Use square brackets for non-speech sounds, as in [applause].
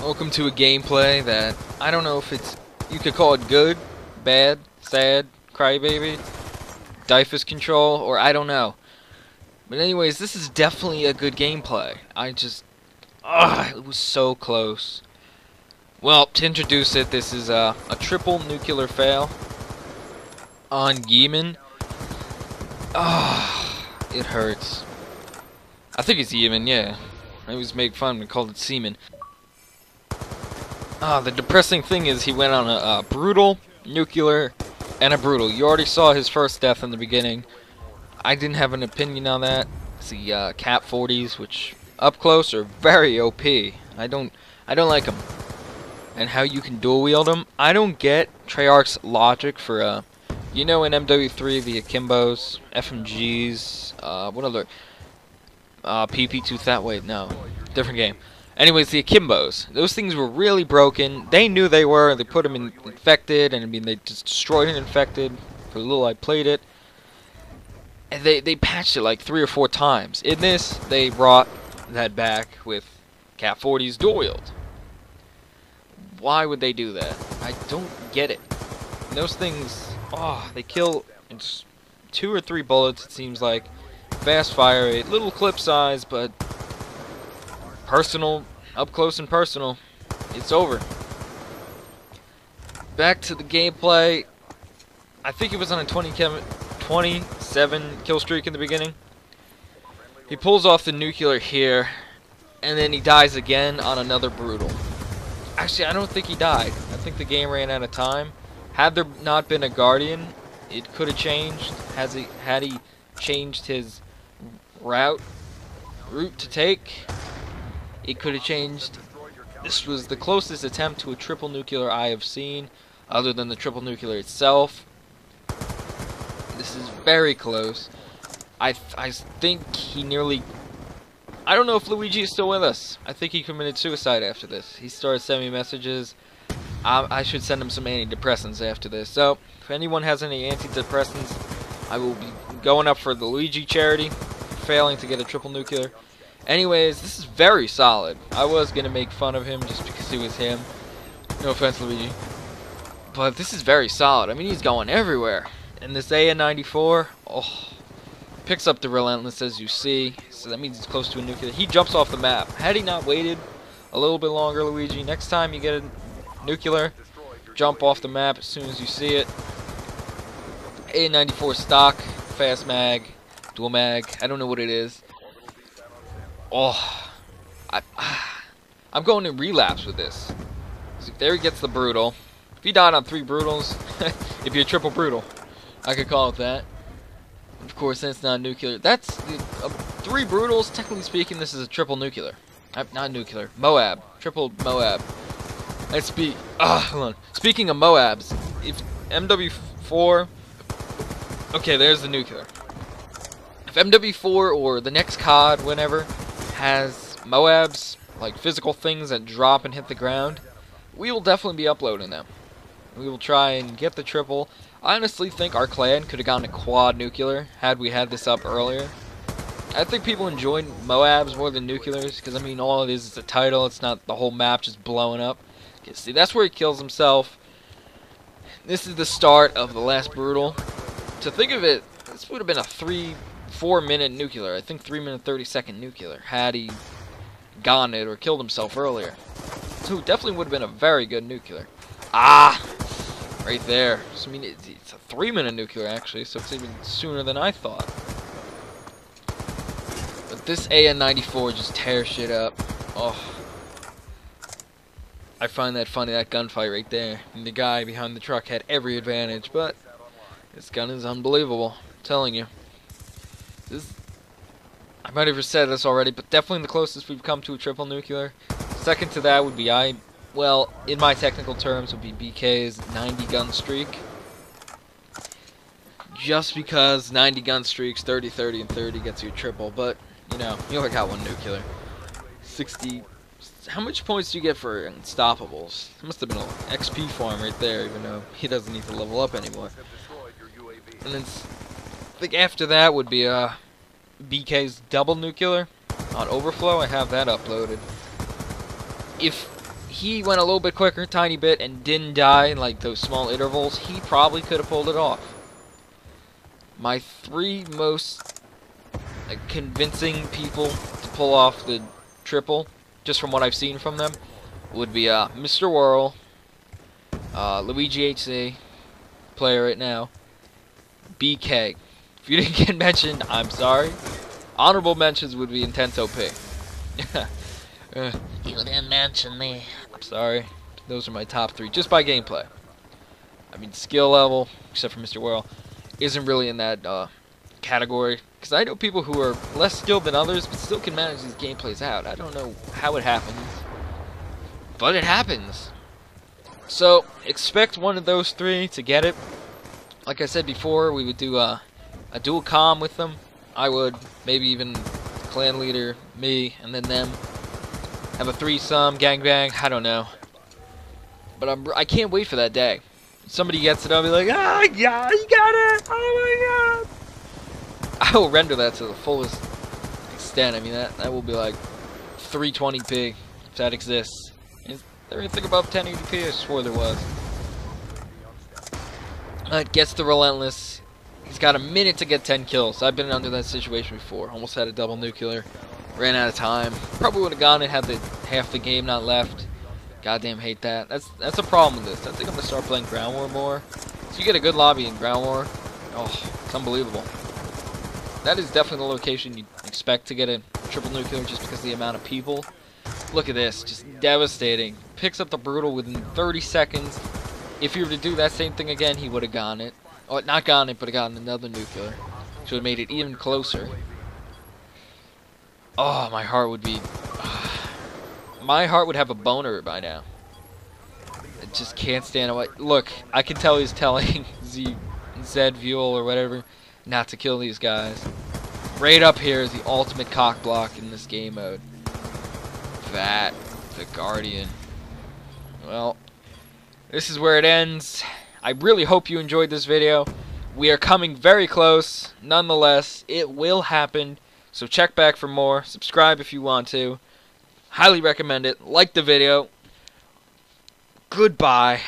Welcome to a gameplay that I don't know if it's you could call it good, bad, sad, crybaby, Dyfus control, or I don't know. But anyways, this is definitely a good gameplay. I just Ugh, it was so close. Well, to introduce it, this is a, a triple nuclear fail on Yemen. Ah, it hurts. I think it's Yemen, yeah. I always make fun and called it Seaman. Ah, the depressing thing is he went on a, a brutal, nuclear, and a brutal. You already saw his first death in the beginning. I didn't have an opinion on that. It's the uh, KAP-40s, which up close are very OP. I don't, I don't like them. And how you can dual wield them. I don't get Treyarch's logic for, uh, you know, in MW3 the Akimbos, FMGs, uh, what other, uh, PP2 that way. No, different game. Anyways, the Akimbos. Those things were really broken. They knew they were. They put them in infected, and I mean they just destroyed an infected. For little I played it, and they they patched it like three or four times. In this, they brought that back with KAP-40's dual wield. Why would they do that? I don't get it. Those things, oh, they kill two or three bullets. It seems like fast fire rate, little clip size, but personal, up close and personal. It's over. Back to the gameplay. I think it was on a 20 27 kill streak in the beginning. He pulls off the nuclear here, and then he dies again on another brutal. Actually, I don't think he died. I think the game ran out of time. Had there not been a guardian, it could have changed. Has he had he changed his route route to take? It could have changed. This was the closest attempt to a triple nuclear I have seen, other than the triple nuclear itself. This is very close. I, I think he nearly... I don't know if Luigi is still with us. I think he committed suicide after this. He started sending me messages. I, I should send him some antidepressants after this. So, if anyone has any antidepressants, I will be going up for the Luigi charity, failing to get a triple nuclear. Anyways, this is very solid. I was going to make fun of him just because he was him. No offense, Luigi. But this is very solid. I mean, he's going everywhere. And this AN-94, oh, picks up the Relentless as you see, so that means he's close to a nuclear. He jumps off the map. Had he not waited a little bit longer, Luigi, next time you get a nuclear, jump off the map as soon as you see it. A94 stock, fast mag, dual mag, I don't know what it is. Oh, I, [sighs] I'm going to relapse with this. There he gets the brutal. If he died on three brutals, [laughs] it'd be a triple brutal. I could call it that. Of course, that's not nuclear. That's uh, three brutals. Technically speaking, this is a triple nuclear. Uh, not nuclear. Moab. Triple Moab. Let's speak. Ah, hold on. Speaking of Moabs, if MW4. Okay, there's the nuclear. If MW4 or the next COD, whenever, has Moabs, like physical things that drop and hit the ground, we will definitely be uploading them. We will try and get the triple. I honestly think our clan could have gone to quad nuclear had we had this up earlier. I think people enjoy Moabs more than nuclears because I mean all it is is a title. It's not the whole map just blowing up. Okay, see that's where he kills himself. This is the start of the last brutal. To think of it, this would have been a three, four minute nuclear. I think three minute thirty second nuclear had he gone it or killed himself earlier. So definitely would have been a very good nuclear. Ah, right there. So, I mean, it's, a three-minute nuclear, actually, so it's even sooner than I thought. But this AN-94 just tears shit up. Oh. I find that funny, that gunfight right there. And the guy behind the truck had every advantage, but this gun is unbelievable. I'm telling you. I might have said this already, but definitely the closest we've come to a triple nuclear. Second to that would be I well, in my technical terms, would be BK's 90 gun streak. Just because 90 gun streaks, 30, 30, and 30 gets you a triple, but, you know, you only got one nuclear. 60. How much points do you get for unstoppables? It must have been an XP farm right there, even though he doesn't need to level up anymore. And then, I think after that would be uh, BK's double nuclear on Overflow. I have that uploaded. If he went a little bit quicker, tiny bit, and didn't die in like those small intervals, he probably could have pulled it off. My three most like, convincing people to pull off the triple, just from what I've seen from them, would be uh, Mr. Whirl, uh, Luigi HC, player right now, BK. If you didn't get [laughs] mentioned, I'm sorry. Honorable mentions would be Intense OP. [laughs] uh, You didn't mention me. I'm sorry. Those are my top three, just by gameplay. I mean, skill level, except for Mr. Whirl, isn't really in that uh, category. Because I know people who are less skilled than others, but still can manage these gameplays out. I don't know how it happens, but it happens. So, expect one of those three to get it. Like I said before, we would do a, a dual com with them. I would, maybe even clan leader, me, and then them. Have a threesome, gangbang, I don't know. But I'm, I can't wait for that day. Somebody gets it, I'll be like, ah, yeah, you got it! Oh my god! I will render that to the fullest extent. I mean, that, that will be like 320p, if that exists. Is there anything above 1080p? I swore there was. Uh, gets the Relentless. He's got a minute to get 10 kills. I've been under that situation before. Almost had a double nuclear. Ran out of time. Probably would have gone and had the half the game not left. Goddamn hate that. That's that's a problem with this. I think I'm gonna start playing Ground War more. So you get a good lobby in Ground War. Oh, it's unbelievable. That is definitely the location you'd expect to get a triple nuclear just because of the amount of people. Look at this, just devastating. Picks up the brutal within 30 seconds. If he were to do that same thing again, he would have gotten it. Oh, not gotten it, but have gotten another nuclear. Which would have made it even closer. Oh, my heart would be... [sighs] my heart would have a boner by now. I just can't stand it. Look, I can tell he's telling [laughs] Z, Zed Fuel or whatever not to kill these guys. Right up here is the ultimate cock block in this game mode. That, the Guardian. Well, this is where it ends. I really hope you enjoyed this video. We are coming very close. Nonetheless, it will happen. So check back for more. Subscribe if you want to. Highly recommend it. Like the video. Goodbye.